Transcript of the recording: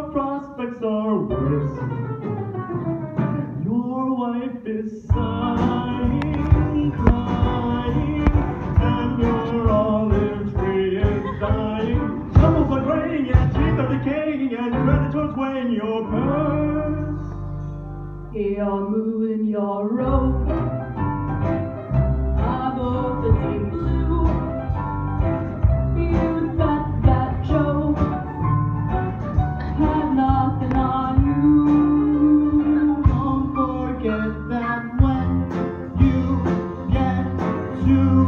your prospects are worse. Your wife is sighing, crying, and your olive tree is dying. Troubles are graying and teeth are decaying and creditors weighing your purse. You're moving your rope you.